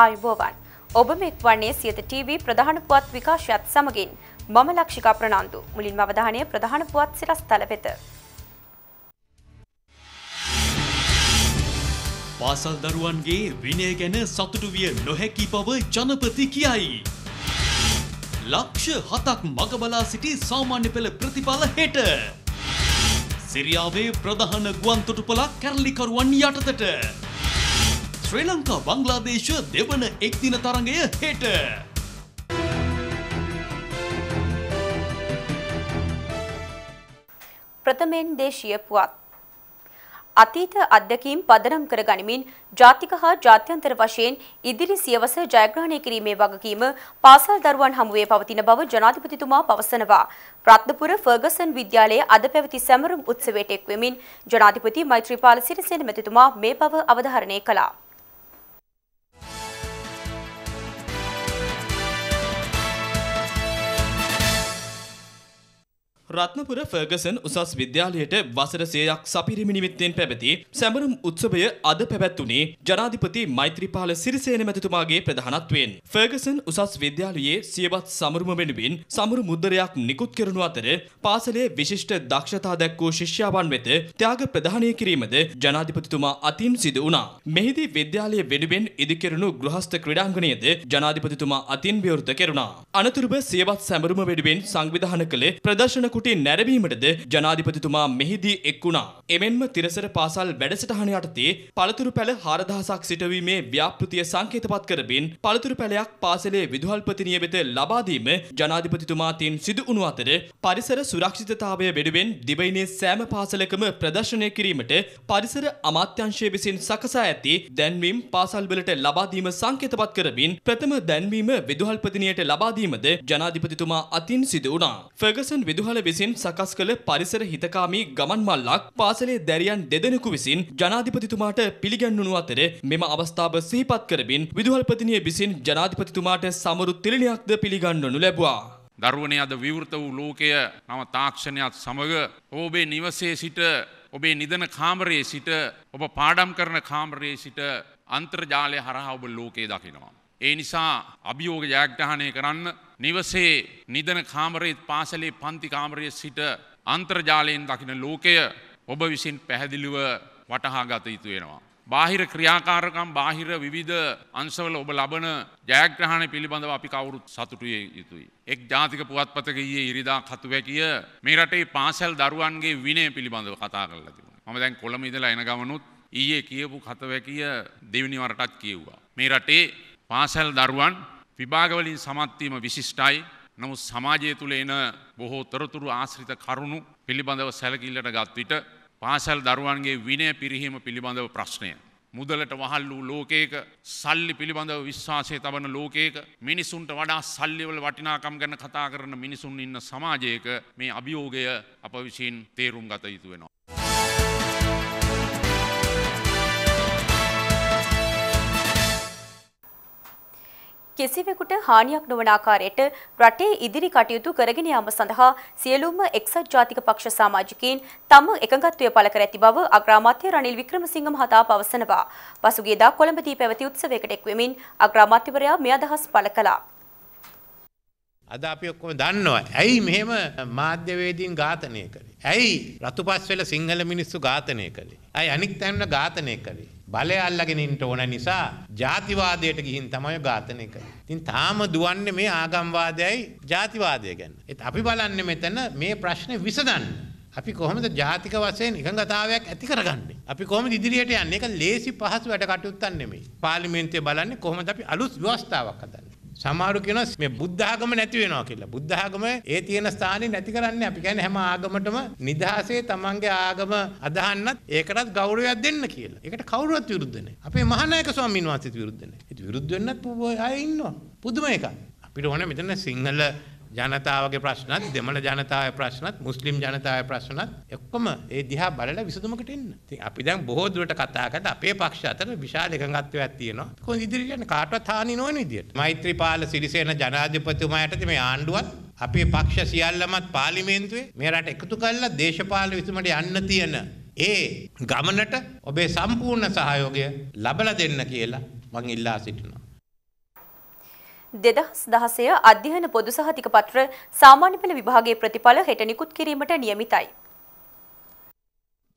ආයුබෝවන් ඔබ මෙක් වන්නේ සියත TV ප්‍රධාන පුවත් විකාශයත් සමගින් මම ලක්ෂිකා ප්‍රනාන්දු මුලින්ම අවධානය ප්‍රධාන පුවත් සිරස් තල වෙත පාසල් දරුවන්ගේ විනය ගැන සතුටු විය නොහැකි බව ජනපති කියයි. ලක්ෂ හතක් මගබලා සිටි සාමාන්‍ය පෙළ ප්‍රතිඵල හෙට. සිරියාවේ ප්‍රධාන ගුවන්තොටුපලක් කැරලිකරුවන් යටතට. ශ්‍රී ලංකා බංග්ලාදේශ දෙවන එක්දින තරඟය හෙට. ප්‍රථමයෙන් දේශීය පුවත් අතීත අත්දැකීම් පදනම් කර ගනිමින් ජාතික හා ජාත්‍යන්තර වශයෙන් ඉදිරි සියවස ජයග්‍රහණය කිරීමේ වගකීම පාසල් දරුවන් හමුවේ පවතින බව ජනාධිපතිතුමා පවසනවා. රත්නපුර ෆර්ගසන් විද්‍යාලයේ අද පැවති සැමරුම් උත්සවයට එක්වෙමින් ජනාධිපති මෛත්‍රීපාල සිරිසේන මැතිතුමා මේ බව අවධාරණය කළා. රත්නපුර ෆර්ගසන් උසස් විද්‍යාලයට වසර සේයක් සපිරිමි නිමිත්තෙන් පැවති සැමරුම් උත්සවය අද පැවැත්වුණේ ජනාධිපති මෛත්‍රීපාල සිරිසේන මැතිතුමාගේ ප්‍රධානත්වයෙන්. ෆර්ගසන් උසස් විද්‍යාලයේ සියවත් සමරුම වෙනුවෙන් සමරු මුද්දරයක් නිකුත් කරනු අතර පාසලේ විශිෂ්ට දක්ෂතා දැක්වූ ශිෂ්‍යාවන් වෙත ත්‍යාග ප්‍රධානය කිරීමද ජනාධිපතිතුමා අතින් සිදු වුණා. මෙහිදී විද්‍යාලය වෙනුවෙන් ඉදිකෙරුණු ගෘහස්ත ක්‍රඩාංගනයද ජනාධිපතිතුමා අතින් විවෘත කෙරුණා. අනතුරුව සියවත් සැමරුම වෙනුවෙන් සංවිධාන කළ ප්‍රදර්ශන කුටි නැරඹීමටද ජනාධිපතිතුමා මෙහිදී එක් වුණා. එමෙන්ම තිරසර පාසල් වැඩසටහන යටතේ පළතුරු පැල 4000ක් සිටවීමේ ව්‍යාපෘතිය සංකේතපත් කරමින් පළතුරු පැලයක් පාසලේ විදුහල්පතිනිය වෙත ලබා දීම ජනාධිපතිතුමාටින් සිදු වුණු අතර පරිසර සුරක්ෂිතතාවය වෙනුවෙන් දිවයිනේ සෑම පාසලකම ප්‍රදර්ශනය කිරීමට පරිසර අමාත්‍යංශය විසින් සකසා ඇති දැන්වීම් පාසල්වලට ලබා දීම සංකේතපත් කරමින් ප්‍රථම දැන්වීම විදුහල්පතිනියට ලබා දීමද ජනාධිපතිතුමා අතින් සිදු වුණා. ෆර්ගසන් විදුහල විසින් සකස් කළ පරිසර හිතකාමී ගමන් මල්ලක් පාසලේ දැරියන් දෙදෙනෙකු විසින් ජනාධිපතිතුමාට පිළිගැන්වුණු අතර මෙම අවස්ථාව සිහිපත් කරමින් විදුහල්පතිනිය විසින් ජනාධිපතිතුමාට සමරු තිලිනයක්ද පිළිගන්වනු ලැබුවා. දරුවනය අද විවෘත වූ ලෝකය නම තාක්ෂණයක් සමඟ ඔබේ නිවසේ සිට ඔබේ නිදන කාමරයේ සිට ඔබ පාඩම් කරන කාමරයේ සිට අන්තර්ජාලය හරහා ඔබ ලෝකයේ දකිනවා. ඒ නිසා අභියෝග ජයග්‍රහණය කරන්න නිවසේ නිදන කාමරයත් පාසලේ පන්ති කාමරය සිට අන්තර්ජාලයෙන් දකින ලෝකය ඔබ විසින් පැහැදිලිව වටහා ගත යුතු වෙනවා. බාහිර ක්‍රියාකාරකම් බාහිර විවිධ අංශවල ඔබ ලබන ජයග්‍රහණ පිළිබඳව අපි කවුරුත් සතුටුය යුතුයි. එක් ජාතික පුවත්පතක ඊයේ ඉරිදා කතුවැකිය මේ රටේ පාසැල් දරුවන්ගේ විනය පිළිබඳව කතා කරලා තිබුණා. මම දැන් කොළඹ ඉඳලා එන ගමනුත් ඊයේ කියපු කතවැකිය දෙවෙනි වරටත් කියෙව්වා. මේ රටේ පාසැල් දරුවන් විභාගවලින් සමත්වීම විශිෂ්ටයි නමුත් සමාජය තුළ එන බොහෝ තොරතුරු ආශ්‍රිත කරුණු පිළිබඳව සැලකිල්ලට ගත් විට පාසැල් දරුවන්ගේ විනය පිරිහීම පිළිබඳව ප්‍රශ්නය. මුදලට වහල් වූ ලෝකේක සල්ලි පිළිබඳව විශ්වාසය තබන ලෝකේක මිනිසුන්ට වඩා සල්ලිවල වටිනාකම් ගැන කතා කරන මිනිසුන් ඉන්න සමාජයක මේ අභියෝගය අප විසින් තේරුම් ගත යුතු වෙනවා. කිසිවෙකුට හානියක් නොවන ආකාරයට රටේ ඉදිරි කටයුතු කරගෙන යාම සඳහා සියලුම එක්සත් ජාතික පක්ෂ සමාජිකයින් තම එකඟත්වය පළ කර ඇති බව අග්‍රාමාත්‍ය රනිල් වික්‍රමසිංහ මහතා පවසනවා. පසුගියදා කොළඹදී පැවති උත්සවයකට එක්වෙමින් අග්‍රාමාත්‍යවරයා මේ අදහස් පළ කළා. අද අපි ඔක්කොම දන්නවා. ඇයි මෙහෙම මාධ්‍යවේදීන් ඝාතනය කළේ? ඇයි රතුපස් වෙල සිංහල මිනිස්සු ඝාතනය කළේ? ඇයි අනික් තැන්න ඝාතනය කළේ? බලය අල්ලගෙන ඉන්න ඕන නිසා ජාතිවාදයට ගිහින් තමයි ඝාතනය කරන්නේ. ඉතින් තාම දුවන්නේ මේ ආගම්වාදයයි ජාතිවාදය ගැන. ඒත් අපි බලන්නේ මෙතන මේ ප්‍රශ්නේ විසඳන්න. අපි කොහොමද ජාතික වශයෙන් එකඟතාවයක් ඇති කරගන්නේ? අපි කොහොමද ඉදිරියට යන්නේ? ඒක ලේසි පහසු වැඩ කටයුත්තක් නෙමෙයි. පාර්ලිමේන්තුවේ බලන්නේ කොහොමද අපි අලුත් ව්‍යවස්ථාවක් හදන්නේ? සමහරු කියනවා මේ බුද්ධ ආගම නැති වෙනවා කියලා. බුද්ධ ආගම ඒ තියෙන ස්ථානේ නැති කරන්නේ අපි කියන්නේ හැම ආගමටම නිදහසේ තමන්ගේ ආගම අදහන්නත් ඒකටත් ගෞරවයක් දෙන්න කියලා. ඒකට කවුරුවත් විරුද්ධ නැහැ. අපේ මහානායක ස්වාමීන් වහන්සේත් විරුද්ධ නැහැ. ඒක විරුද්ධ වෙන්නත් අය ඉන්නවා. පුදුම එකක්. අපිට ඕනේ මෙතන සිංහල ජනතාවගේ ප්‍රශ්නත් දෙමළ ජනතාවගේ ප්‍රශ්නත් මුස්ලිම් ජනතාවගේ ප්‍රශ්නත් ඔක්කොම ඒ දිහා බලලා විසඳුමකට එන්න. ඉතින් අපි දැන් බොහෝ දුරට කතා කරලා අපේ පක්ෂ අතර විශාල එකඟත්වයක් තියෙනවා. කොහොමද ඉදිරියට යන්නේ කාටවත් හානි නොවන විදියට. මෛත්‍රීපාල සිරිසේන ජනාධිපතිතුමා යටතේ මේ ආණ්ඩුවත් අපේ පක්ෂ සියල්ලමත් පාර්ලිමේන්තුවේ මේ රට එකතු කරලා දේශපාලන විසඳුමට යන්න තියෙන ඒ ගමනට ඔබේ සම්පූර්ණ සහයෝගය ලබලා දෙන්න කියලා මං ඉල්ලා සිටිනවා. දෙදහස් දහසය අධ්‍යයන පොදු සහතික පත්‍ර සාමාන්‍ය පෙළ විභාගයේ ප්‍රතිඵල හෙට නිකුත් කිරීමට නියමිතයි.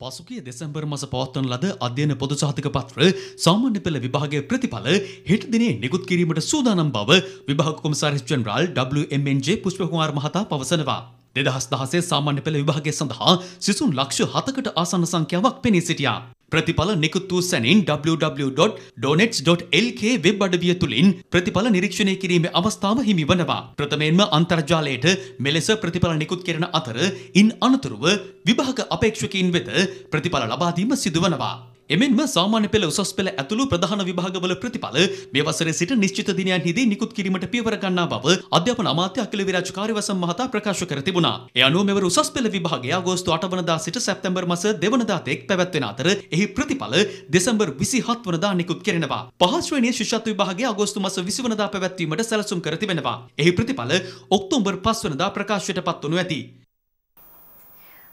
පසුගිය දෙසැම්බර් මස පවත්වන ලද අධ්‍යයන පොදු සහතික පත්‍ර සාමාන්‍ය පෙළ විභාගයේ ප්‍රතිඵල හෙට දිනේ නිකුත් කිරීමට සූදානම් බව විභාග කොමසාරිස් ජෙනරාල් WMNJ පුෂ්පකුමාර මහතා පවසනවා. දෙදහස් දහසේ සාමාන්‍ය පෙළ විභාගය සඳහා සිසුන් ලක්ෂ හතකට ආසන්න සංඛ්‍යාවක් පෙනී සිටියා. ප්‍රතිඵල නිකුත් වූ සැනින් www.donets.lk වෙබ් අඩවිය තුළින් ප්‍රතිඵල නිරීක්ෂණය කිරීමේ අවස්ථාව හිමි වනවා. ප්‍රථමයෙන්ම අන්තර්ජාලයට මෙලෙස ප්‍රතිඵල නිකුත් කෙරෙන අතර ඉන් අනතුරුව විභාග අපේක්ෂකයින් වෙත ප්‍රතිඵල ලබා දීම සිදුවනවා. එමෙන්ම සාමාන්‍ය පෙළ උසස් පෙළ ඇතුළු ප්‍රධාන විභාගවල ප්‍රතිඵල මේ වසරේ සිට නිශ්චිත දිනයන්හිදී නිකුත් කිරීමට පියවර ගන්නා බව අධ්‍යාපන අමාත්‍ය අකිල විරාජ් කාර්යවසම් මහතා ප්‍රකාශ කර තිබුණා. ඒ අනුව මෙවර උසස් පෙළ විභාගය අගෝස්තු 8 වනදා සිට සැප්තැම්බර් මාස 2 වනදා තෙක් පැවැත්වෙන අතර එහි ප්‍රතිඵල දෙසැම්බර් 27 වනදා නිකුත් කෙරෙනවා. පහ ශ්‍රේණිය ශිෂ්‍යත්ව විභාගය අගෝස්තු මාස 20 වනදා පැවැත්වීමට සැලසුම් කර තිබෙනවා. එහි ප්‍රතිඵල ඔක්තෝබර් 5 වනදා ප්‍රකාශයට පත්වනු ඇති.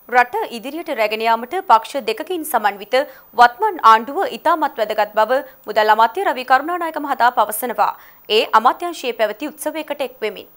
රට ඉදිරියට රැගෙන යාමට පක්ෂ දෙකකින් සමන්විත වත්මන් ආණ්ඩුව ඉතාමත් වැදගත් බව මුදල් අමාත්‍ය රවි කරුණානායක මහතා පවසනවා. ඒ අමාත්‍යංශයේ පැවති උත්සවයකට එක්වෙමින්.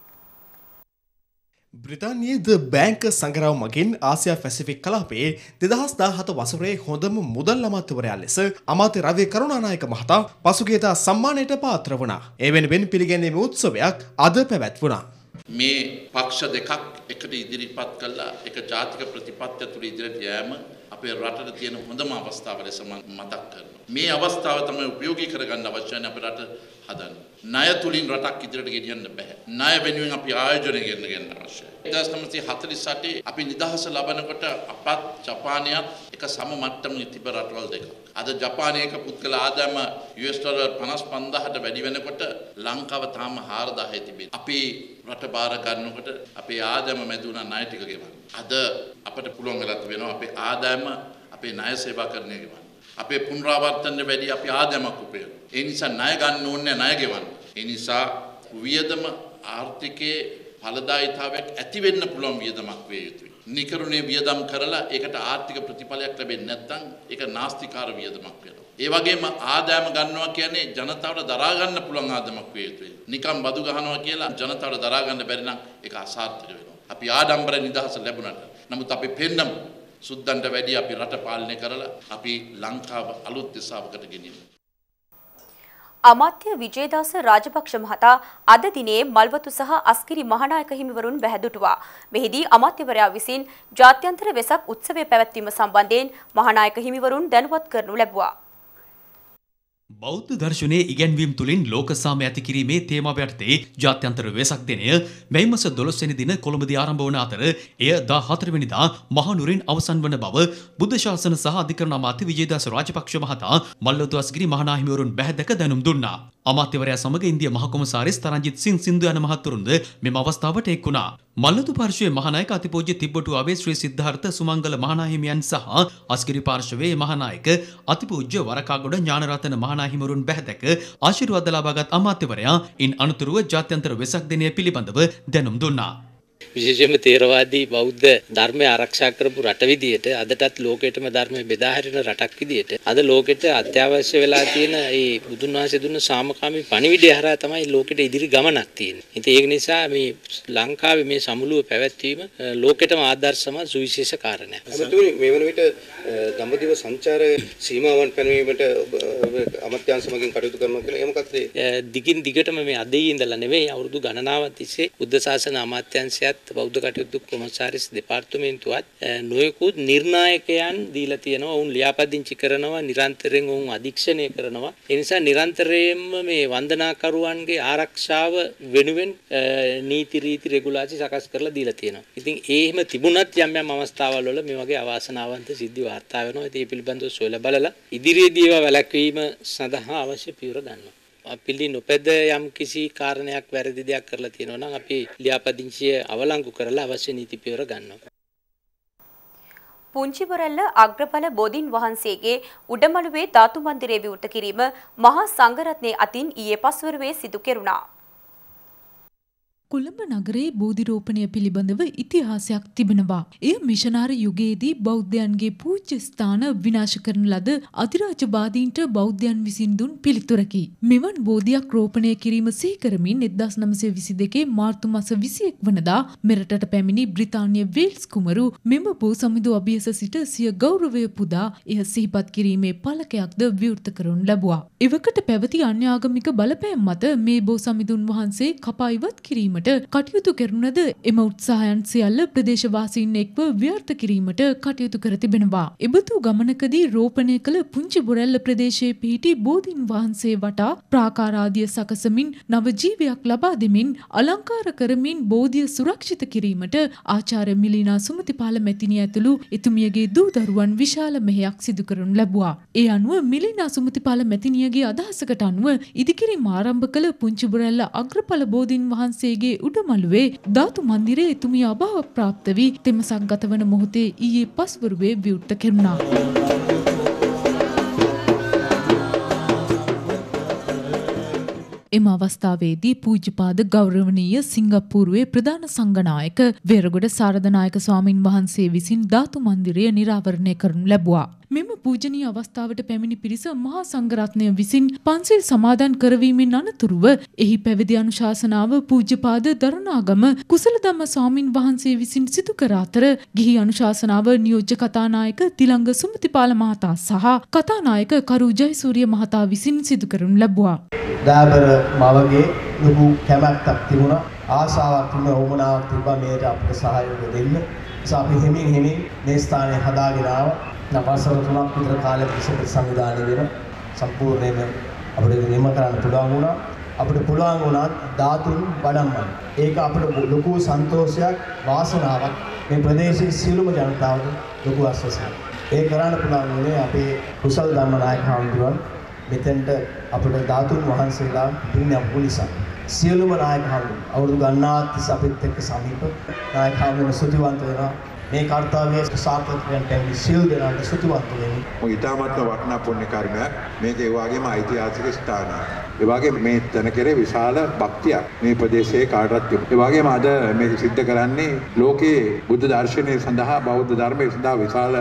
බ්‍රතාන්යේ ද බෑංක සංගරාව මගින් ආසියා පැසිෆික් කලාපේ දෙදහස් දාහත වසරේ හොඳම මුදල් අමාත්‍යවරයා ලෙස අමාත්‍ය රවි කරුණානායක මහතා පසුගේතා සම්මානයට පාත්‍ර වුණා. ඒ වෙනුවෙන් පිළිගැනීම උත්සවයක් අද පැවැත්වුණා. මේ පක්ෂ දෙකක් එකට ඉදිරිපත් කළා එක ජාතික ප්‍රතිපත්ති තුළ ඉදිරියට යෑම අපේ රටට තියෙන හොඳම අවස්ථාව ලෙස මම මතක් කරනවා. මේ අවස්ථාව තමයි උපයෝගී කරගන්න අවශ්‍යයි අපේ රට හදන්න. ණය තුලින් රටක් ඉදිරියට ගෙනියන්න බෑ. ණය වෙනුවෙන් අපි ආයෝජනය කරන්න ගන්න අවශ්‍යයි. 1948 අපි නිදහස ලබනකොට අපත් ජපානයත් එක සම මට්ටමේ තිබ රටවල් දෙකක්. අද ජපානයක පුද්ගල ආදායම US ඩොලර් 55000ට වැඩි වෙනකොට ලංකාව තාම 4000 තිබෙනවා. අපි රට බාර ගන්නකොට අපේ ආදායම මැදුණා ණය ටික ගෙවන්න. අද අපිට පුළුවන් වෙලා තිබෙනවා අපේ ආදායම අපේ ණය සේවා කරණය ගෙවන්න. අපේ පුනරාවර්තන වැඩි අපි ආදායමක් උපයන. ඒ නිසා ණය ගන්න ඕනේ ණය ගෙවන්න. ඒ නිසා වියදම ආර්ථිකයේ ඵලදායීතාවයක් ඇති වෙන්න පුළුවන් වියදමක් වේ යුතුයි. නිකරුණේ වියදම් කරලා ඒකට ආර්ථික ප්‍රතිඵලයක් ලැබෙන්නේ නැත්නම් ඒක නාස්තිකාර වියදමක් වෙනවා. ඒ වගේම ආදායම ගන්නවා කියන්නේ ජනතාවට දරා ගන්න පුළුවන් ආදායමක් වේ යුතුයි. නිකම් බදු ගහනවා කියලා ජනතාවට දරා ගන්න බැරි නම් ඒක අසාර්ථක වෙනවා. අපි ආඩම්බර නිදහස ලැබුණාට නමුත් අපි පෙන්නමු සුද්දන්ට වැඩි අපි රට පාලනය කරලා අපි ලංකාව අලුත් දිශාවකට ගෙනියමු. අමාත්‍ය විජේදාස රාජපක්ෂ මහතා අද දිනේ මල්වතු සහ අස්කිරි මහනායක හිමිවරුන් බැහැදුටුවා. මෙහිදී අමාත්‍යවරයා විසින් ජාත්‍යන්තර වෙසක් උත්සවය පැවැත්වීම සම්බන්ධයෙන් මහනායක හිමිවරුන් දැනුවත් කරනු ලැබුවා. බෞද්ධ දර්ශනයේ ඉගැන්වීම් තුළින් ලෝකසාම ඇති කිරීමේ තේමාව යටතේ ජාත්‍යන්තර වෙසක් දිනය මැයි මාස 12 වෙනි දින කොළඹදී ආරම්භ වන අතර එය 14 වෙනිදා මහනුවරින් අවසන් වන බව බුද්ධ ශාසන සහ අධිකරණ අමාත්‍ය විජේදාස රාජපක්ෂ මහතා මල්ලොතු අස්ගිරි මහනාහිමිවරුන් බැහැදක දැනුම් දුන්නා. අමාත්‍යවරයා සමග ඉන්දිය මහ කොමසාරිස් තරංජිත් සිං සින්දු යන මහතුරුන්ද මෙම අවස්ථාවට එක් වුණා. මල්ලතු පාර්ශවයේ මහනායක අතිපූජ්‍ය තිබ්බටු අවේ ශ්‍රී සිද්ධාර්ථ සුමංගල මහනාහිමියන් සහ අස්ගිරි පාර්ශවයේ මහනායක අතිපූජ්‍ය වරකාගොඩ ඥානරතන මහනාහිමරුන් බැහැදක ආශිර්වාද ලබාගත් අමාත්‍යවරයා ඉන් අනතුරුව ජාත්‍යන්තර වෙසක් දිනය පිළිබඳව දැනුම් දුන්නා. විශේෂයෙන්ම තේරවාදී බෞද්ධ ධර්මය ආරක්ෂා කරපු රට විදියට අදටත් ලෝකෙටම ධර්මය බෙදා හැරෙන රටක් විදියට අද ලෝකෙට අත්‍යවශ්‍ය වෙලා තියෙන මේ බුදුන් වහන්සේ දුන්න සාමකාමී පණිවිඩය හරහා තමයි ලෝකෙට ඉදිරි ගමනක් තියෙන්නේ. ඉතින් ඒක නිසා මේ ලංකාවේ මේ සමුළුව පැවැත්වීම ලෝකෙටම ආදර්ශමත් සුවිශේෂ කාරණයක්. අමතුනි මේ වන විට දඹදිව සංචාර සීමාවන් පැනවීමට අමාත්‍යාංශ මගින් කටයුතු කරනවා කියලා ඒ මොකක්ද දිගින් දිගටම මේ අදේ ඉඳලා නෙවෙයි අවුරුදු ගණනාවක් තිස්සේ බුද්ධ ශාසන අමාත්‍යාංශයත් බෞද්ධ කටයුතු කොමසාරිස් දෙපාර්තමේන්තුවත් නොයෙකුත් නිර්ණායකයන් දීලා තියෙනවා. ඔවුන් ලියාපදිංචි කරනවා නිරන්තරයෙන් ඔවුන් අධීක්ෂණය කරනවා. ඒ නිසා නිරන්තරයෙන්ම මේ වන්දනාකරුවන්ගේ ආරක්ෂාව වෙනුවෙන් නීති රීති රෙගුලාසි සකස් කරලා දීලා තියෙනවා. ඉතින් ඒ එහෙම තිබුණත් යම් යම් අවස්ථාවල් වල මේ වගේ අවාසනාවන්ත සිද්ධි වාර්තා වෙනවා. ඉතින් ඒ පිළිබඳව සොයලා බලලා ඉදිරියේදී ඒවා වැළැක්වීම සඳහා අවශ්‍ය පියවර ගන්නවා. පිළි නොපැද යම් කිසි කාරණයක් වැරදි දෙයක් කරලා තියෙනවා නම් අපි ලියාපදිංචිය අවලංගු කරලා අවශ්‍ය නීති පියවර ගන්නවා. පුංචිබරැල්ල අග්‍රඵල බෝධීන් වහන්සේගේ උඩමළුවේ ධාතු මන්දිරය විවෘත කිරීම මහා සංඝරත්නයේ අතින් ඊයේ පස්වරුවේ සිදු කෙරුණා. කොළඹ නගරයේ බෝධිරෝපණය පිළිබඳව ඉතිහාසයක් තිබෙනවා. එය මිෂනාර යුගයේදී බෞද්ධයන්ගේ පූජ්‍ය ස්ථාන විනාශ කරන ලද අධිරාජබාදීන්ට බෞද්ධයන් විසින් දුන් පිළිතුරකි. මෙවන් බෝධියක් රෝපණය කිරීම සිහි කරමින් 1922 මාර්තු මාස 21 වනදා මෙරටට පැමිණි බ්‍රිතාන්‍ය වේල්ස් කුමරු මෙම බෝ සමිඳු අභියස සිට සිය ගෞරවය පුදා එය සිහිපත් කිරීමේ පළකයක්ද විවෘත කරනු ලැබුවා. එවකට පැවති අන්‍යාගමික බලපෑම් මත මේ බෝ සමිඳුන් වහන්සේ කපා ඉවත් කිරීම කිරීමට කටයුතු කරනද එම උත්සාහයන් සියල්ල ප්‍රදේශවාසීන් එක්ව ව්‍යර්ථ කිරීමට කටයුතු කර තිබෙනවා. එබඳු ගමනකදී රෝපණය කළ පුංචි බොරැල්ල ප්‍රදේශයේ පිහිටි බෝධීන් වහන්සේ වටා ප්‍රාකාරාදිය සකසමින් නව ජීවයක් ලබා දෙමින් අලංකාර කරමින් බෝධිය සුරක්ෂිත කිරීමට ආචාර්ය මිලිනා සුමතිපාල මැතිණිය ඇතුළු එතුමියගේ දූ දරුවන් විශාල මෙහෙයක් සිදු කරනු ලැබුවා. ඒ අනුව මිලිනා සුමතිපාල මැතිණියගේ අදහසකට අනුව ඉදිකිරීම ආරම්භ කළ පුංචි බොරැල්ල අග්‍රඵල බෝධීන් වහන්සේගේ ගේ උඩමළුවේ ධාතු මන්දිරයේ එතුමිය අභාව ප්‍රාප්ත වී තෙමසක් ගතවන මොහොතේ ඊයේ පස්වරුවේ විවෘත කෙරුණා. එම අවස්ථාවේදී පූජ්‍යපාද ගෞරවනීය සිංගප්පූරුවේ ප්‍රධාන සංඝනායක වේරගොඩ සාරදනායක ස්වාමින් වහන්සේ විසින් ධාතු මන්දිරය නිරාවරණය කරනු ලැබුවා. මෙම පූජනීය අවස්ථාවට පැමිණි පිරිස මහා සංඝරත්නය විසින් පන්සිල් සමාදන් කරවීමෙන් අනතුරුව එහි පැවිදි අනුශාසනාව පූජ්‍යපාද දරණාගම කුසල ධම්ම ස්වාමින් වහන්සේ විසින් සිදු කර අතර ගිහි අනුශාසනාව නියෝජ්‍ය කතානායක තිලංග සුමතිපාල මහතා සහ කතානායක කරු ජයසූරිය මහතා විසින් සිදු කරනු ලැබුවා. දෑබර මවගේ ලොකු කැමැත්තක් තිබුණා ආසාවක් තිබුණා වමනාවක් තිබ්බා මේට අපිට සහයෝගය දෙන්න. නිසා අපි හිමින් හිමින් මේ ස්ථානය හදාගෙන ආවා. වසර තුනක් විතර කාලයක් තිස්සේ සංවිධානය වෙන සම්පූර්ණයෙන්ම අපිට නිම කරන්න පුළුවන් වුණා. අපිට පුළුවන් වුණා ධාතුන් වඩම්මන්න. ඒක අපිට ලොකු සන්තෝෂයක් වාසනාවක් මේ ප්‍රදේශයේ සියලුම ජනතාවට ලොකු ආශ්වාසයක්. ඒ කරන්න පුළුවන් වුණේ අපේ කුසල් ධම්මනායක හාමුදුරුවන් මෙතෙන්ට අපිට ධාතුන් වහන්සේලා පිරිනැමු නිසා. සියලුම නායක හාමුදුරුවෝ අවුරුදු ගණනාවක් තිස්සේ අපිත් එක්ක සමීප නායක හාමුදුරුවෝ ස්තුතිවන්ත වෙනවා. මේ කාර්යය සාර්ථකවන්ට සිල් දෙනාට ස්තුතිවන්ත වෙමි. මොකද ඊටමත්ම වටිනා පුණ්‍ය කර්මයක්. මේක ඒ වගේම ඓතිහාසික ස්ථානයක්. ඒ වගේම මේ තැන කෙරේ විශාල භක්තියක් මේ ප්‍රදේශයේ කාටවත් තිබුණා. ඒ වගේම අද මේක සිද්ධ කරන්නේ ලෝකයේ බුද්ධ දර්ශනය සඳහා බෞද්ධ ධර්මයේ සඳහා විශාල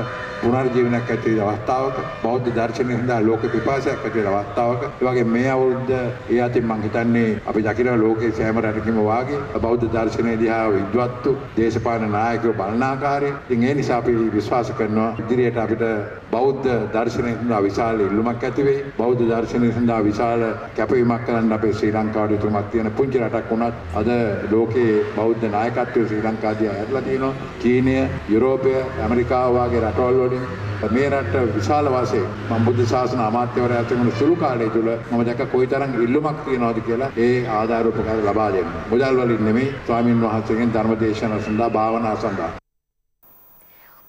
පුනර්ජීවනයක් ඇති වෙන අවස්ථාවක බෞද්ධ දර්ශනය සඳහා ලෝක පිපාසයක් ඇති වෙන අවස්ථාවක. ඒ වගේ මේ අවුරුද්ද ඒ අතින් මම හිතන්නේ අපි දකින ලෝකයේ සෑම රටකම වාගේ බෞද්ධ දර්ශනය දිහා විද්වත්තු දේශපාලන නායකයෝ බලන ආකාරය ඉතින් ඒ නිසා අපි විශ්වාස කරනවා ඉදිරියට අපිට බෞද්ධ දර්ශනය සඳහා විශාල ඉල්ලුමක් ඇති වෙයි. බෞද්ධ දර්ශනය සඳහා විශාල කැපවීමක් කරන්න අපේ ශ්‍රී ලංකාවට උතුමක් තියෙන පුංචි රටක් වුණත් අද ලෝකයේ බෞද්ධ නායකත්වය ශ්‍රී ලංකාවේ ඇරලා තියෙනවා. චීනය යුරෝපය ඇමරිකාව වගේ රටවල් වලින් මේ රට විශාල වශයෙන් මම බුද්ධ ශාසන අමාත්‍යවරයා තිබුණු සුළු කාලය තුල මම දැක්ක කොයිතරම් ඉල්ලුමක් තියෙනවද කියලා ඒ ආධාර උපකාර ලබා දෙන්න. මුදල් වලින් නෙමෙයි ස්වාමින් වහන්සේගෙන් ධර්ම දේශනා සඳහා භාවනා සඳහා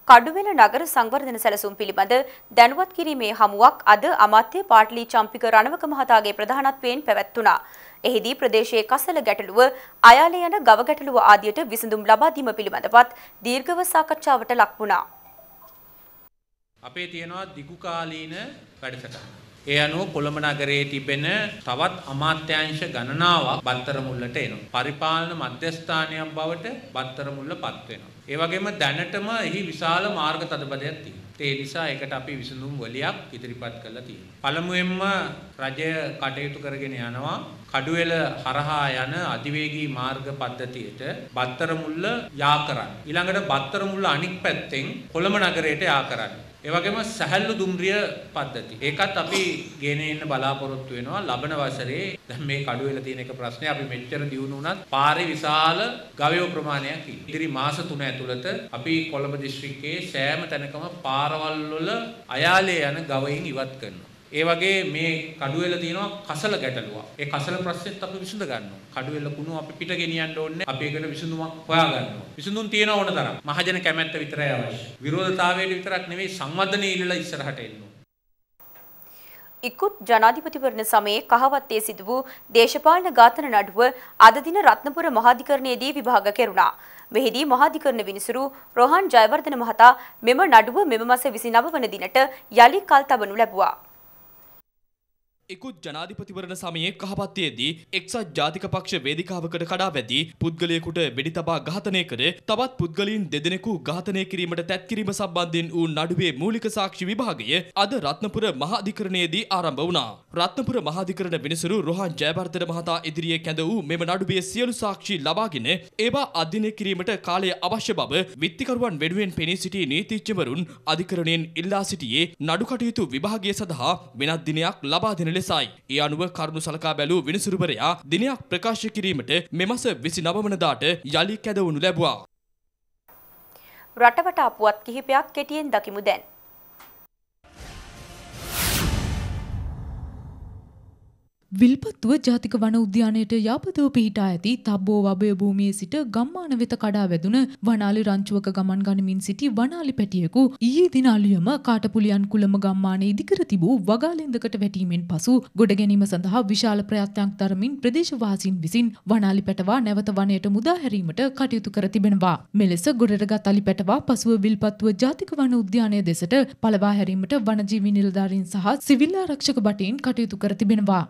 කඩුවෙල නගර සංවර්ධන සැලසුම් පිළිබඳ දැනුවත් කිරීමේ හමුවක් අද අමාත්‍ය පාටලි චම්පික රණවක මහතාගේ ප්‍රධානත්වයෙන් පැවැත්වුණා. එහිදී ප්‍රදේශයේ කසල ගැටලුව, අයාලේ යන ගව ගැටලුව ආදියට විසඳුම් ලබා දීම පිළිබඳවත් දීර්ඝව සාකච්ඡාවට ලක් වුණා. අපේ තියෙනවා දිගු කාලීන වැඩසටහන. ඒ අනුව කොළඹ නගරයේ තිබෙන තවත් අමාත්‍යාංශ ගණනාවක් බත්තර මුල්ලට එනවා. පරිපාලන මධ්‍යස්ථානයක් බවට බත්තර මුල්ල පත් වෙනවා. ඒ වගේම දැනටම එහි විශාල මාර්ග තදබදයක් තියෙනවා. ඒ නිසා ඒකට අපි විසඳුම් වලියක් ඉදිරිපත් කරලා තියෙනවා. පළමුවෙන්ම රජය කටයුතු කරගෙන යනවා කඩුවෙල හරහා යන අධිවේගී මාර්ග පද්ධතියට බත්තර මුල්ල යා කරන්න. ඊළඟට බත්තර මුල්ල අනික් පැත්තෙන් කොළඹ නගරයට යා කරන්න. ඒ වගේම සැහැල්ලු දුම්රිය පද්ධති. ඒකත් අපි ගෙන එන්න බලාපොරොත්තු වෙනවා ලබන වසරේ. දැන් මේ කඩුවෙල තියෙන එක ප්‍රශ්නේ අපි මෙච්චර දියුණු වුණත් පාරේ විශාල ගවයෝ ප්‍රමාණයක් ඉන්නවා. ඉදිරි මාස 3 ඇතුළත අපි කොළඹ දිස්ත්‍රික්කයේ සෑම තැනකම පාරවල් වල අයාලේ යන ගවයින් ඉවත් කරනවා. ඒ වගේ මේ කඩුවෙල තියෙනවා කසල ගැටලුවක්. ඒ කසල ප්‍රශ්නෙත් අපි විසඳ ගන්නවා. කඩුවෙල කුණු අපි පිට ගෙනියන්න ඕනේ. අපි ඒකට විසඳුමක් හොයා ගන්නවා. විසඳුම් තියෙන ඕන තරම්. මහජන කැමැත්ත විතරයි අවශ්‍ය. විරෝධතාවයට විතරක් නෙවෙයි සංවර්ධනයේ ඉල්ලලා ඉස්සරහට එන්න ඉක්කුත් ජනාධිපතිවරණ සමයේ කහවත්තේ සිදු වූ දේශපාලන ඝාතන නඩුව අද දින රත්නපුර මහාධිකරණයේදී විභාග කෙරුණා. මෙහිදී මහාධිකරණ විනිසුරු රෝහන් ජයවර්ධන මහතා මෙම නඩුව මෙම මාස 29 වන දිනට යලි කල් තබනු ලැබුවා. ඉකුත් ජනාධිපතිවරණ සමයේ කහපත්තයේදී එක්සත් ජාතික පක්ෂ වේදිකාවකට කඩා වැදී පුද්ගලයෙකුට වෙඩි තබා ඝාතනය කර තවත් පුද්ගලයින් දෙදෙනෙකු ඝාතනය කිරීමට තැත්කිරීම සම්බන්ධයෙන් වූ නඩුවේ මූලික සාක්ෂි විභාගය අද රත්නපුර මහාධිකරණයේදී ආරම්භ වුණා. රත්නපුර මහාධිකරණ විනිසුරු රොහන් ජයවර්ධන මහතා ඉදිරියේ කැඳ වූ මෙම නඩුවේ සියලු සාක්ෂි ලබාගෙන ඒවා අධ්‍යයනය කිරීමට කාලය අවශ්‍ය බව විත්තිකරුවන් වෙනුවෙන් පෙනී සිටි නීතිඥවරුන් අධිකරණයෙන් ඉල්ලා සිටියේ නඩු කටයුතු විභාගය සඳහා වෙනත් දිනයක් ලබා දෙන ලෙසයි. ඒ අනුව කරුණු සලකා බැලූ විනිසුරුවරයා දිනයක් ප්‍රකාශ කිරීමට මෙමස විසි නවමනදාට යළි කැදවුණු ලැබවා. රටවටා පුවත් කිහිපයක් කෙටියෙන් දකිමු දැන්. විල්පත්තුව ජාතික වන උද්‍යානයට යාපදව පිහිටා ඇති තබ්බෝ වබය භූමියේ සිට ගම්මාන වෙත කඩා වැදුන වනාලි රංචුවක ගමන් ගනිමින් සිටි වනාලි පැටියෙකු ඊයේ දින අලුයම කාටපුලියන් කුලම ගම්මානයේ ඉදිකර තිබූ වගාලෙන්දකට වැටීමෙන් පසු ගොඩ ගැනීම සඳහා විශාල ප්‍රයත්නයක් දරමින් ප්‍රදේශවාසීන් විසින් වනාලි පැටවා නැවත වනයට මුදා හැරීමට කටයුතු කර තිබෙනවා. මෙලෙස ගොඩටගත් අලි පැටවා පසුව විල්පත්තුව ජාතික වන උද්‍යානය දෙසට පලවා හැරීමට වනජීවි නිලධාරීන් සහ සිවිල් ආරක්ෂක බටයෙන් කටයුතු කර තිබෙනවා.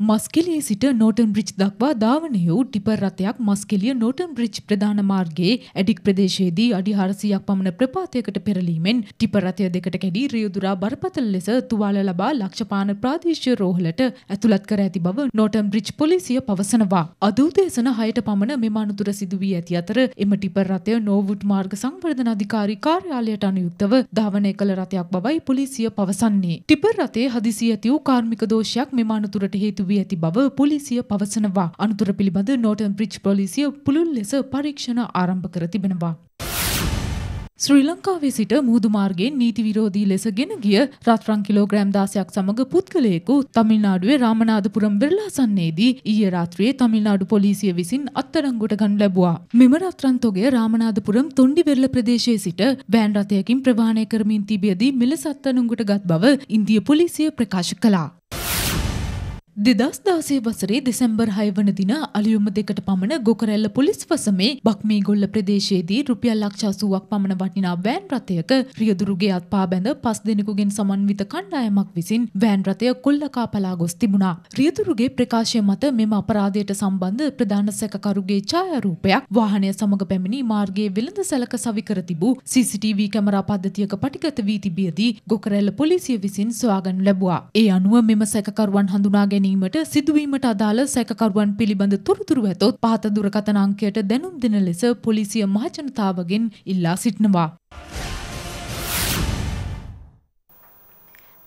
මස්කෙලියේ සිට නෝටන් බ්‍රිජ් දක්වා ධාවනය වූ ටිපර් රථයක් මස්කෙලිය නෝටන් බ්‍රිජ් ප්‍රධාන මාර්ගයේ ඇඩික් ප්‍රදේශයේදී අඩි 400ක් පමණ ප්‍රපාතයකට පෙරලීමෙන් ටිපර් රථය දෙකට කැඩී රියදුරා බරපතල ලෙස තුවාල ලබා ලක්ෂපාන ප්‍රාදේශීය රෝහලට ඇතුළත් කර ඇති බව නෝටන් බ්‍රිජ් පොලිසිය පවසනවා. අද උදෑසන 6ට පමණ මෙම අනතුර සිදු වී ඇති අතර එම ටිපර් රථය නෝවුඩ් මාර්ග සංවර්ධන අධිකාරී කාර්යාලයට අනුයුක්තව ධාවනය කළ රථයක් බවයි පොලිසිය පවසන්නේ. ටිපර් රථයේ හදිසි ඇති වූ කාර්මික දෝෂයක් මෙම අනතුරට හේතු වී ඇති බව පොලිසිය පවසනවා. අනතුර පිළිබඳ නෝටන් බ්‍රිජ් පොලිසිය පුළුල් ලෙස පරීක්ෂණ ආරම්භ කර තිබෙනවා. ශ්‍රී ලංකාවේ සිට මුහුදු මාර්ගයෙන් නීති විරෝධී ලෙස ගෙන ගිය රත්රන් කිලෝග්‍රෑම් 16ක් සමග පුද්ගලයෙකු තමිල්නාඩුවේ රාමනාථපුරම් වෙරළාසන්නේදී ඊයේ රාත්‍රියේ තමිල්නාඩු පොලිසිය විසින් අත්අඩංගුවට ගනු ලැබුවා. මෙම රත්රන් තොගය රාමනාථපුරම් තොණ්ඩි වෙරළ ප්‍රදේශයේ සිට වෑන් රථයකින් ප්‍රවාහනය කරමින් තිබියදී මෙලෙස අත්අඩංගුවට ගත් බව ඉන්දිය පොලිසිය ප්‍රකාශ කළා. දෙදස් දාසේ වසරේ දෙසැම්බර් හය වන දින අලියුම දෙකට පමණ ගොකරැල්ල පොලිස් වසමේ බක්මීගොල්ල ප්‍රදේශයේදී රුපියල් ලක්ෂ 80ක් පමණ වටිනා වෑන් රථයක රියදුරුගේ අත්පා බැඳ පස් දෙනෙකුගෙන් සමන්විත කණ්ඩායමක් විසින් වෑන් රථය කොල්ලකා පලා ගොස් තිබුණා. රියදුරුගේ ප්‍රකාශය මත මෙම අපරාධයට සම්බන්ධ ප්‍රධාන සැකකරුගේ ඡායාරූපයක් වාහනය සමග පැමිණි මාර්ගයේ වෙළඳ සැලක සවි කර තිබූ CCTV කැමරා පද්ධතියක පටිගත වී තිබියදී ගොකරැල්ල පොලිසිය විසින් සොයාගනු ලැබුවා. ඒ අනුව මෙම සැකකරුවන් හඳුනා ගැනීම ගැනීමට සිදුවීමට අදාළ සැකකරුවන් පිළිබඳ තොරතුරු ඇතොත් පහත දුරකථන අංකයට දැනුම් දෙන ලෙස පොලිසිය මහජනතාවගෙන් ඉල්ලා සිටිනවා.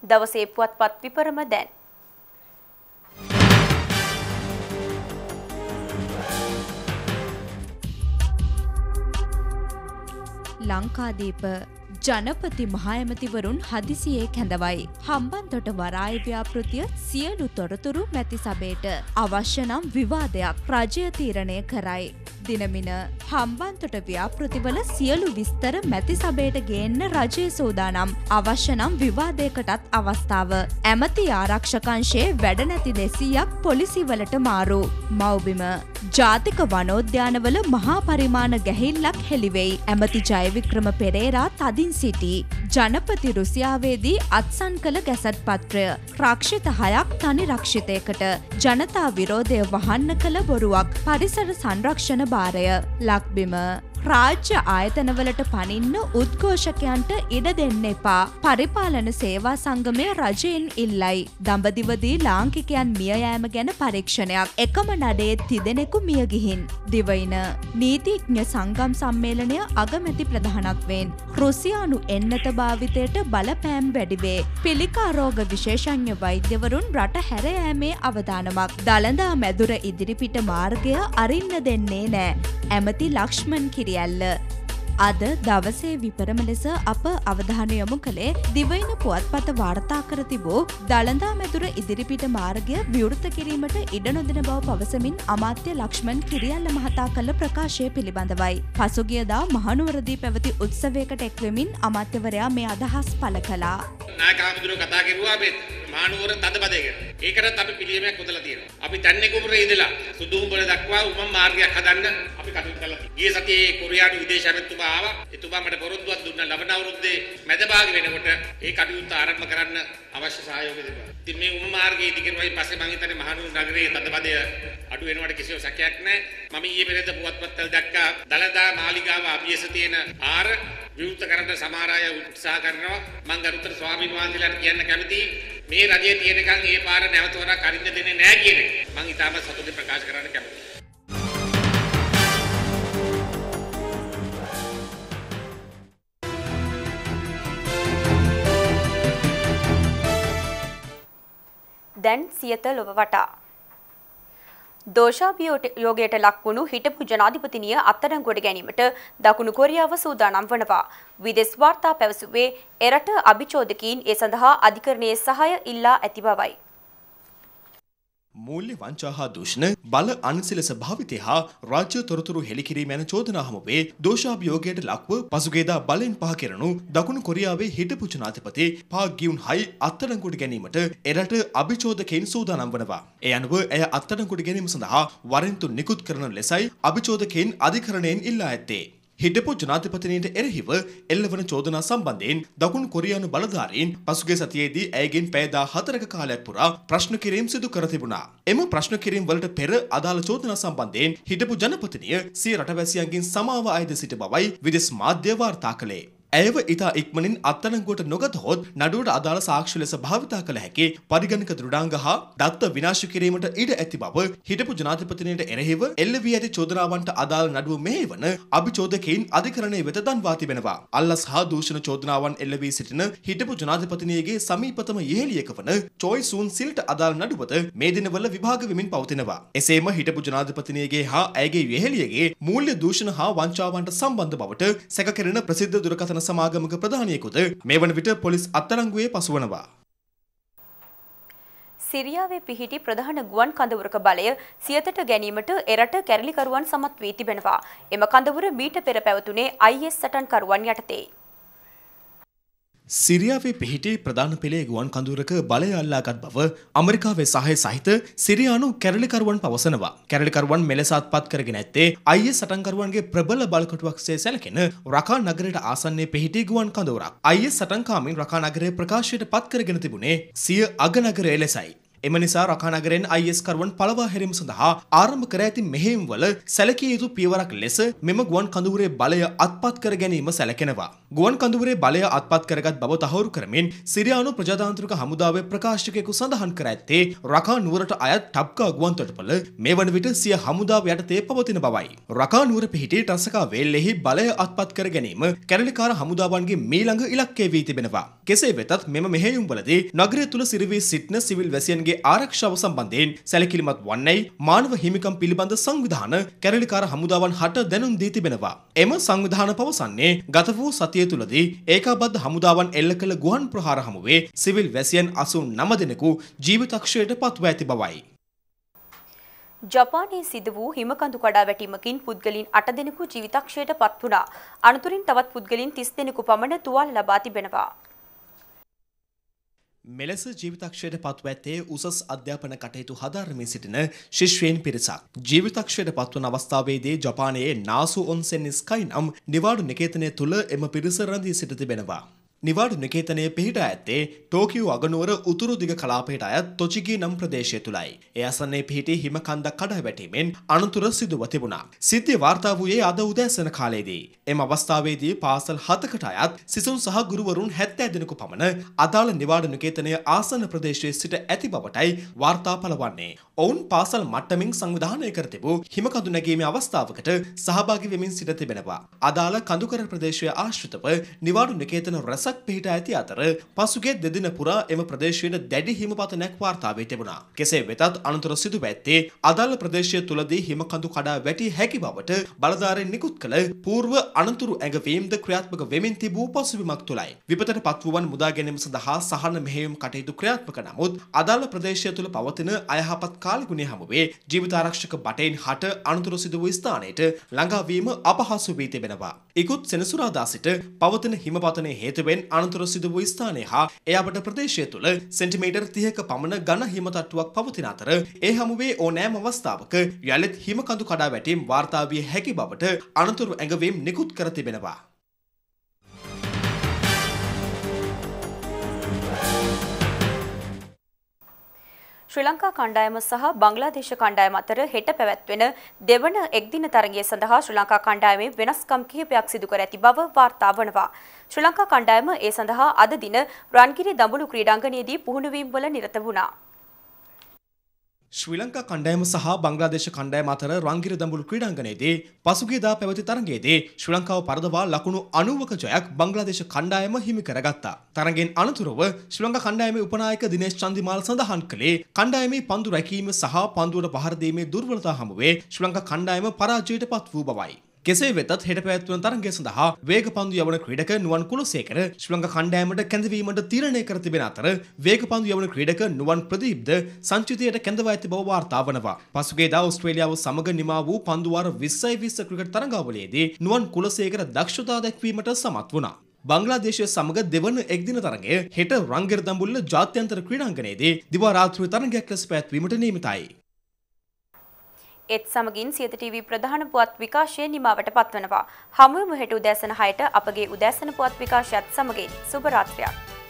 දවසේ පුවත්පත් විපරම දැන් ලංකාදීප ජනපති මහඇමතිවරුන් හදිසියේ කැඳවයි. හම්බන්තොට වරාය ව්‍යාපෘතිය සියලු තොරතුරු මැති සබේට අවශ්‍ය නම් විවාදයක් රජය තීරණය කරයි. දිනමින හම්බන්තොට ව්‍යාපෘතිවල සියලු විස්තර මැති සබේට ගේන්න රජය සූදානම් අවශ්‍ය නම් විවාදයකටත් අවස්ථාව. ඇමති ආරක්ෂකංශයේ වැඩ නැති දෙසීයක් පොලිසිවලට මාරු. මවබිම. ජාතික වනෝද්‍යානවල මහා පරිමාණ ගැහිල්ලක් හෙළිවෙයි. ඇමති ජයවික්‍රම පෙරේරා තදින් සිටි. ජනපති රුසියාවේදී අත්සන් කළ ගැසට් පත්‍රය. රක්ෂිත හයක් තනි රක්ෂිතයකට. ජනතා විරෝධය වහන්න කළ බොරුවක් පරිසර සංරක්ෂණ භාරය ලක්බිම රාජ්‍ය ආයතනවලට පනින්න උද්ඝෝෂකයන්ට ඉඩ දෙන්න එපා. පරිපාලන සේවා සංගමය රජයෙන් ඉල්ලයි. දඹදිවදී ලාංකිකයන් මිය යෑම ගැන පරීක්ෂණයක්. එකම නඩේ තිදෙනෙකු මිය ගිහින්. දිවයින. නීතිඥ සංගම් සම්මේලනය අගමැති ප්‍රධානත්වෙන්. රුසියානු එන්නත භාවිතයට බලපෑම් වැඩිවේ. පිළිකා රෝග විශේෂඥ වෛද්‍යවරුන් රට හැරයෑමේ අවධානමක්. දළදා මැදුර ඉදිරිපිට මාර්ගය අරින්න දෙන්නේ නෑ. ඇමති ලක්ෂ්මන් කිරිය සිරියල්ල. අද දවසේ විපරම ලෙස අප අවධානය යොමු කළේ දිවයින පුවත්පත වාර්තා කර තිබූ දළදා මැදුර ඉදිරිපිට මාර්ගය විවෘත කිරීමට ඉඩ නොදෙන බව පවසමින් අමාත්‍ය ලක්ෂ්මන් කිරියල්ල මහතා කළ ප්‍රකාශය පිළිබඳවයි. පසුගියදා මහනුවරදී පැවති උත්සවයකට එක්වෙමින් අමාත්‍යවරයා මේ අදහස් පළ කළා. නායකහාමුදුරුව කතා කිව්වා මානුවර තදබදයක. ඒකටත් අපි පිළියමක් යොදලා තියෙනවා. අපි තන්නේ කුමරේ ඉඳලා සුදුහුඹල දක්වා උමම් මාර්ගයක් හදන්න අපි කටයුතු කරලා තියෙනවා. ගිය සතියේ කොරියානු විදේශ ඇමතිතුමා ආවා. එතුමා මට පොරොන්දුවක් දුන්නා ලබන අවුරුද්දේ මැද භාග වෙනකොට ඒ කටයුත්ත ආරම්භ කරන්න අවශ්‍ය සහයෝගය දෙනවා. ඉතින් මේ උම මාර්ගයේ ඉදිරියෙන් පස්සේ මම හිතන්නේ මහනුවර නගරයේ තදබදය අඩු වෙනවට කිසිම සැකයක් නැහැ. මම ඊයේ පෙරේද පුවත්පත්වල දැක්කා දලදා මාලිගාව අභියස තියෙන ආර විවෘත කරන්න සමහර අය උත්සාහ කරනවා. මම ගරුතර ස්වාමීන් වහන්සේලාට කියන්න කැමතියි මේ රජයේ තියෙනකන් ඒ පාර නැවත වරක් අරින්න දෙන්නේ නැහැ කියන එක. මම ඊටම සතුටින් ප්‍රකාශ කරන්න කැමතියි. දැන් සියත ලොව වටා. දෝෂාභියෝගයට ලක්වුණු හිටපු ජනාධිපතිනිය අත්අඩංගුවට ගැනීමට දකුණු කොරියාව සූදානම් වනවා. විදෙස් වාර්තා පැවසුවේ එරට අභිචෝදකීන් ඒ සඳහා අධිකරණයේ සහාය ඉල්ලා ඇති බවයි. මූල්‍ය වංචා හා දූෂණ බල අනිසිලස භාවිතය හා රාජ්‍ය තොරතුරු හෙළිකිරීම යන චෝදනා හමුවේ දෝෂාභියෝගයට ලක්ව පසුගේදා බලෙන් පහ කෙරණු දකුණු කොරියාවේ හිටපු ජනාධිපති පාක් ගියුන් හයි අත්අඩංගුවට ගැනීමට එරට අභිචෝදකයින් සූදානම් වනවා. ඒ අනුව ඇය අත්අඩංගුවට ගැනීම සඳහා වරෙන්තු නිකුත් කරන ලෙසයි අභිචෝදකයින් අධිකරණයෙන් ඉල්ලා ඇත්තේ. හිටපු ජනාධිපතිනයට එරෙහිව එල්ලවන චෝදනා සම්බන්ධයෙන් දකුණු කොරියානු බලධාරීන් පසුගිය සතියේදී ඇයගෙන් පැයදා හතරක කාලයක් පුරා ප්‍රශ්න කිරීම් සිදු කර තිබුණා. එම ප්‍රශ්න කිරීම් වලට පෙර අදාළ චෝදනා සම්බන්ධයෙන් හිටපු ජනපතිනිය සිය රටවැසියන්ගෙන් සමාව අයද සිට බවයි විදෙස් මාධ්‍ය වාර්තා කළේ. ඇයව ඉතා ඉක්මනින් අත්අඩංගුවට නොගතහොත් නඩුවට අදාළ සාක්ෂි ලෙස භාවිතා කළ හැකි පරිගණක දෘඩාංග හා දත්ත විනාශ කිරීමට ඉඩ ඇති බව හිටපු ජනාධිපතිනියට එරෙහිව එල්ල වී ඇති චෝදනාවන්ට අදාළ නඩුව මෙහෙවන අභිචෝදකයින් අධිකරණය වෙත දන්වා තිබෙනවා. අල්ලස් හා දූෂණ චෝදනාවන් එල්ල වී සිටින හිටපු ජනාධිපතිනියගේ සමීපතම යෙහෙලියක වන චෝයි සූන් සිල්ට අදාළ නඩුවද මේ දිනවල විභාග වෙමින් පවතිනවා. එසේම හිටපු ජනාධිපතිනියගේ හා ඇයගේ යෙහෙලියගේ මූල්‍ය දූෂණ හා වංචාවන්ට සම්බන්ධ බවට සැකකෙරෙන ප්‍රසිද්ධ දුරකථන සමාගමක ප්‍රධානියෙකුද මේ වන විට පොලිස් අත්අඩංගුවේ පසුවනවා. සිරියාවේ පිහිටි ප්‍රධාන ගුවන් කඳවුරක බලය සියතට ගැනීමට එරට කැරලිකරුවන් සමත් වී තිබෙනවා. එම කඳවුර මීට පෙර පැවතුනේ IS සටන්කරුවන් යටතේ. සිරියාවේ පිහිටි ප්‍රධාන පෙළේ ගුවන් කඳුරක බලය අල්ලාගත් බව අමරිකාවේ සහය සහිත සිරියානු කැරලිකරුවන් පවසනවා. කැරලිකරුවන් මෙලෙසත් පත් කරගෙන ඇත්තේ අයිය සටන්කරුවන්ගේ ප්‍රබල බලකටුවක්සේ සැලකෙන රකා නගරයට ආසන්නේ පිහිටි ගුවන් කඳවුරක්. අයිය සටන්කාමින් රකා නගරය ප්‍රකාශයට පත් කරගෙන තිබුණේ සිය අගනගරය ලෙසයි. එම නිසා රකානගරෙන් අයිස් කරුවන් පළවා හැරීම සඳහා ආරම්භ කර ඇති මෙහෙයුම් වල සැලකිය යුතු පියවරක් ලෙස මෙම ගුවන් කඳුරේ බලය අත්පත් කර ගැනීම සැලකෙනවා. ගුවන් කඳුරේ බලය අත්පත් කරගත් බව තහවුරු කරමින් සිරියානු ප්‍රජාතාන්ත්‍රික හමුදාවේ ප්‍රකාශකයෙකු සඳහන් කර ඇත්තේ රකා නුවරට අයත් ටබ්කා ගුවන් තොටුපළ මේ වන විට සිය හමුදාව යටතේ පවතින බවයි. රකා නුවර පිහිටි ටසකා වේල්ලෙහි බලය අත්පත් කර ගැනීම කැරලිකාර හමුදාවන්ගේ මීළඟ ඉලක්කය වී තිබෙනවා. කෙසේ වෙතත් මෙම මෙහෙයුම් වලදී නගරය තුළ සිරිවී සිටින සිවිල් වැසියන්ගේ ගේ ආරක්ෂාව සම්බන්ධයෙන් සැලකිලිමත් වන්නයි මානව හිමිකම් පිළිබඳ සංවිධාන කැරලිකාර හමුදාවන් හට දැනුම් දී තිබෙනවා. එම සංවිධාන පවසන්නේ ගත වූ සතිය තුළදී ඒකාබද්ධ හමුදාවන් එල්ල කළ ගුවන් ප්‍රහාර හමුවේ සිවිල් වැසියන් අසුන් නම දෙනෙකු ජීවිතක්ෂයට පත්ව ඇති බවයි. ජපානයේ සිද වූ හිමකඳු කඩා වැටීමකින් පුද්ගලින් අට දෙනෙකු ජීවිතක්ෂයට පත් වුණා. අනතුරින් තවත් පුද්ගලින් තිස් දෙනෙකු පමණ තුවාල ලබා තිබෙනවා. මෙලෙස ජීවිතක්ෂයට පත්ව ඇත්තේ උසස් අධ්‍යාපන කටයුතු හදාරමින් සිටින ශිෂ්‍යයෙන් පිරිසක්. ජීවිතක්ෂයට පත්වන අවස්ථාවේදී ජපානයේ නාසු ඔන්සෙන් ස්කයි නම් නිවාඩු නිකේතනය තුළ එම පිරිස රැඳී සිට තිබෙනවා. නිවාඩු නිකේතනය පිහිට ඇත්තේ ටෝකියෝ අගනුවර උතුරු දිග කලාපයට අයත් තොචිගී නම් ප්‍රදේශය තුළයි. එය අසන්නේ පිහිටි හිම කන්දක් කඩා වැටීමෙන් අනතුර සිදුව තිබුණා. සිද්ධිය වාර්තා වූයේ අද උදෑසන කාලයේදී. එම අවස්ථාවේදී පාසල් හතකට අයත් සිසුන් සහ ගුරුවරුන් 70 දෙනෙකු පමණ අදාළ නිවාඩු නිකේතනය ආසන්න ප්‍රදේශයේ සිට ඇති බවටයි වාර්තා පළවන්නේ. ඔවුන් පාසල් මට්ටමින් සංවිධානය කර තිබූ හිමකඳු නැගීමේ අවස්ථාවකට සහභාගී වෙමින් සිට තිබෙනවා. අදාළ කඳුකර ප්‍රදේශය ආශ්‍රිතව නිවාඩු නිකේතන රැසක් දවසක් පිහිට ඇති අතර පසුගේ දෙදින පුරා එම ප්‍රදේශයට දැඩි හිමපතනයක් වාර්තා වී තිබුණා. කෙසේ වෙතත් අනතුර සිදු ඇත්තේ අදාළ ප්‍රදේශය තුලදී හිමකඳු කඩා වැටි හැකි බවට බලධාරීන් නිකුත් කළ పూర్ව අනතුරු ඇඟවීම්ද ක්‍රියාත්මක වෙමින් තිබූ පසුබිමක් තුලයි. විපතට පත්වුවන් මුදා ගැනීම සඳහා සහන මෙහෙයුම් කටයුතු ක්‍රියාත්මක නමුත් අදාළ ප්‍රදේශය තුල පවතින අයහපත් කාලිගුණය හමුවේ ජීවිතාරක්ෂක බටයින් හට අනතුරු සිදු වූ ස්ථානයට ළඟාවීම අපහසු වී තිබෙනවා. ඉකුත් සෙනසුරාදා සිට පවතින හිමපතනය හේතුවෙන් අනතුරු සිදු වූ ස්ථානය හා එයාපට ප්‍රදේශය තුළ සෙන්ටිමීටර් 30ක පමණ ඝන හිමතට්ටුවක් පවතින අතර ඒ හමුවේ ඕනෑම අවස්ථාවක යළිත් හිමකඳු කඩා වැටීම් වාර්තා විය හැකි බවට අනතුරු ඇඟවීම් නිකුත් කර තිබෙනවා. ශ්‍රී ලංකා කණ්ඩායම සහ බංග්ලාදේශ කණ්ඩායම අතර හෙට පැවැත්වෙන දෙවන එක්දින තරගය සඳහා ශ්‍රී ලංකා කණ්ඩායමේ වෙනස්කම් කිහිපයක් සිදු කර ඇති බව වාර්තා වනවා. ශ්‍රී ලංකා කණ්ඩායම ඒ සඳහා අද දින රන්ගිරි දඹුලු ක්‍රීඩාංගණයේදී පුහුණුවීම් වල නිරත වුණා. ශ්‍රී ලංකා කණ්ඩායම සහ බංග්ලාදේශ කණ්ඩායම අතර රංගිර දඹුළු ක්‍රීඩාංගණයේදී පසුගියදා පැවති තරගයේදී ශ්‍රී ලංකාව පරදවා ලකුණු 90ක ජයක් බංග්ලාදේශ කණ්ඩායම හිමි කරගත්තා. තරගෙන් අනතුරුව ශ්‍රී ලංකා කණ්ඩායමේ උපනායක දිනේෂ් චන්දිමාල් සඳහන් කළේ කණ්ඩායමේ පන්දු රැකීම සහ පන්දුවට පහර දීමේ දුර්වලතා හමුවේ ශ්‍රී ලංකා කණ්ඩායම පරාජයට පත් වූ බවයි. කෙසේ වෙතත් හෙට පැවැත්වන තරගය සඳහා වේග පන්දු යවන ක්‍රීඩක නුවන් කුලසේකර ශ්‍රී ලංකා කණ්ඩායමට කැඳවීමට තීරණය කර තිබෙන අතර වේග පන්දු යවන ක්‍රීඩක නුවන් ප්‍රදීප්ද සංචිතයට කැඳවා ඇති බව වාර්තා වනවා. පසුගියදා ඕස්ට්‍රේලියාව සමග නිමා වූ පන්දු වාර 20යි 20 ක්‍රිකට් තරගාවලියේදී නුවන් කුලසේකර දක්ෂතා දැක්වීමට සමත් වුණා. බංග්ලාදේශය සමග දෙවන එක්දින තරගය හෙට රංගිර දඹුල්ල ජාත්‍යන්තර ක්‍රීඩාංගණයේදී දිවා රාත්‍රී තරගයක් ලෙස පැවැත්වීමට නියමිතයි. එත් සමගින් සියත TV ප්‍රධාන පුවත් විකාශය නිමාවට පත්වනවා. හමුවමු හෙට උදෑසන 6ට අපගේ උදෑසන පුවත් විකාශයත් සමගින් සුබ රාත්‍රියක්.